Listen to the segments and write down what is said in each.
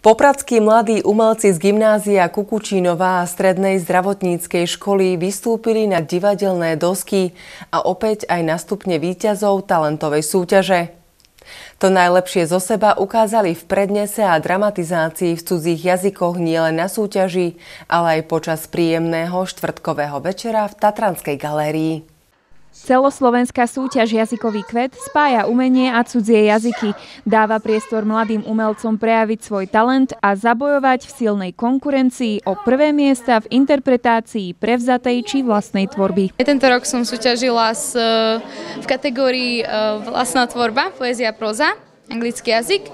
Popradskí mladí umelci z gymnázia Kukučínova a strednej zdravotníckej školy vystúpili na divadelné dosky a opäť aj na stupne víťazov talentovej súťaže. To najlepšie zo seba ukázali v prednese a dramatizácii v cudzích jazykoch nielen na súťaži, ale aj počas príjemného štvrtkového večera v Tatranskej galérii. Celoslovenská súťaž Jazykový kvet spája umenie a cudzie jazyky, dáva priestor mladým umelcom prejaviť svoj talent a zabojovať v silnej konkurencii o prvé miesta v interpretácii prevzatej či vlastnej tvorby. Tento rok som súťažila s, v kategórii e, vlastná tvorba, poézia, proza, anglický jazyk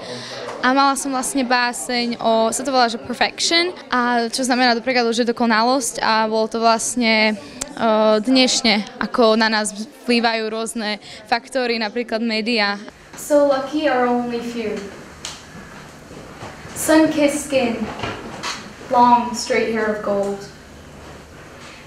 a mala som vlastne báseň o, sa to volá, že perfection, a čo znamená do prekladu, že dokonalosť a bolo to vlastne dnešne, ako na nás vplývajú rôzne faktory, napríklad média. So lucky are only few. Sun-kissed skin, long straight hair of gold.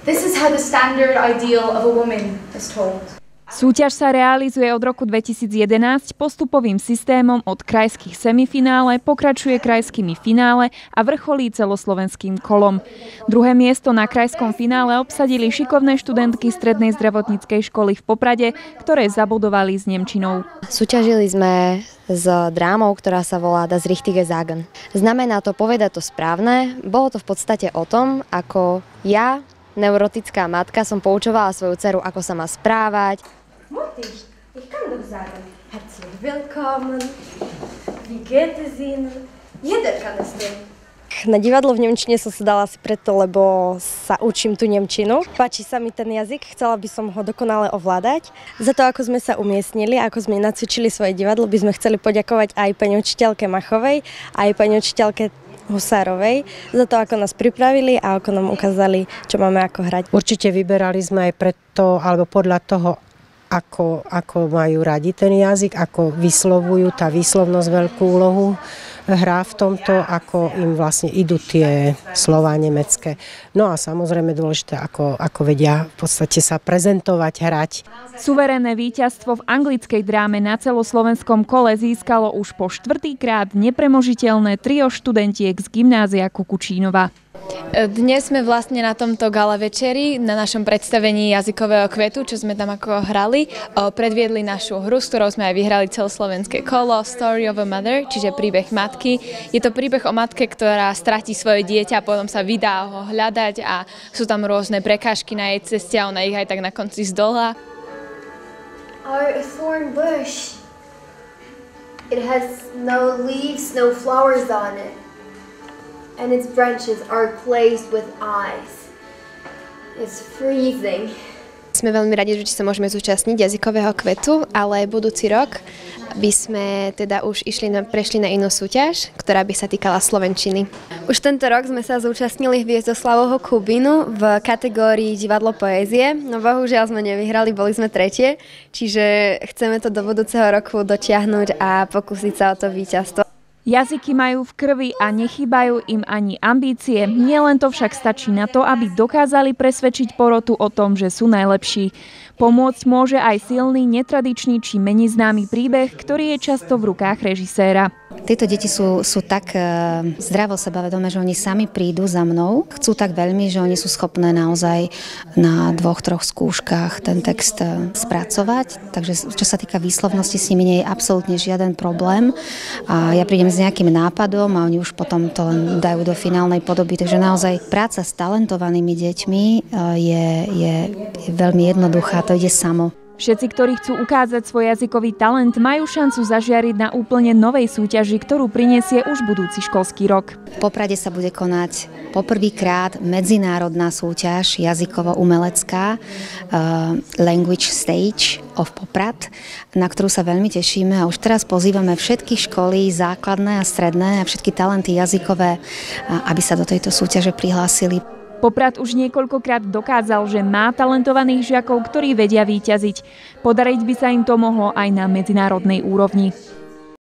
This is how the standard ideal of a woman is told. Súťaž sa realizuje od roku 2011 postupovým systémom od krajských semifinále, pokračuje krajskými finále a vrcholí celoslovenským kolom. Druhé miesto na krajskom finále obsadili šikovné študentky Strednej zdravotníckej školy v Poprade, ktoré zabudovali s Nemčinou. Súťažili sme s drámou, ktorá sa volá Das Richtige Sagen. Znamená to povedať to správne. Bolo to v podstate o tom, ako ja neurotická matka som poučovala svoju dceru, ako sa má správať, Mutig, ich kann doch sagen, herzlich willkommen, wie geht es Ihnen? Jeder kann es tun. Na divadlo v Nemčine som sa dala asi preto, lebo sa učím tu Nemčinu. Páči sa mi ten jazyk, chcela by som ho dokonale ovládať. Za to, ako sme sa umiestnili, ako sme nacvičili svoje divadlo, by sme chceli poďakovať aj pani učiteľke Machovej, aj pani učiteľke Husárovej za to, ako nás pripravili a ako nám ukázali, čo máme ako hrať. Určite vyberali sme aj preto, alebo podľa toho, ako, ako majú radi ten jazyk, ako vyslovujú, tá výslovnosť veľkú úlohu hrá v tomto, ako im vlastne idú tie slova nemecké. No a samozrejme dôležité, ako, ako vedia v podstate sa prezentovať, hrať. Suverénne víťazstvo v anglickej dráme na celoslovenskom kole získalo už po štvrtýkrát nepremožiteľné trio študentiek z gymnázia Kukučínova. Dnes sme vlastne na tomto gala večeri, na našom predstavení jazykového kvetu, čo sme tam ako hrali, predviedli našu hru, s ktorou sme aj vyhrali celoslovenské kolo Story of a Mother, čiže príbeh matky. Je to príbeh o matke, ktorá stratí svoje dieťa potom sa vydá ho hľadať a sú tam rôzne prekážky na jej ceste a ona ich aj tak na konci. Are a thorn bush. It has no leaves, no flowers on it and its branches are glazed with eyes. It's freezing. Sme veľmi radi, že sa môžeme zúčastniť jazykového kvetu, ale budúci rok by sme teda už išli na, prešli na inú súťaž, ktorá by sa týkala Slovenčiny. Už tento rok sme sa zúčastnili Hviezdoslavovho Kubinu v kategórii divadlo poézie, no bohužiaľ sme nevyhrali, boli sme tretie, čiže chceme to do budúceho roku dotiahnuť a pokúsiť sa o to víťazstvo. Jazyky majú v krvi a nechýbajú im ani ambície. Nielen to však stačí na to, aby dokázali presvedčiť porotu o tom, že sú najlepší. Pomôcť môže aj silný, netradičný či menej známy príbeh, ktorý je často v rukách režiséra. Tieto deti sú, sú tak e, zdravo sebavedomé, že oni sami prídu za mnou. Chcú tak veľmi, že oni sú schopné naozaj na dvoch, troch skúškach ten text e, spracovať. Takže čo sa týka výslovnosti, s nimi nie je absolútne žiaden problém. A ja prídem s nejakým nápadom a oni už potom to len dajú do finálnej podoby. Takže naozaj práca s talentovanými deťmi e, je, je, je veľmi jednoduchá to ide samo. Všetci, ktorí chcú ukázať svoj jazykový talent, majú šancu zažiariť na úplne novej súťaži, ktorú prinesie už budúci školský rok. V Poprade sa bude konať poprvýkrát medzinárodná súťaž jazykovo-umelecká uh, Language Stage of Poprad, na ktorú sa veľmi tešíme a už teraz pozývame všetky školy, základné a stredné a všetky talenty jazykové, uh, aby sa do tejto súťaže prihlásili. Poprad už niekoľkokrát dokázal, že má talentovaných žiakov, ktorí vedia výťaziť. Podariť by sa im to mohlo aj na medzinárodnej úrovni.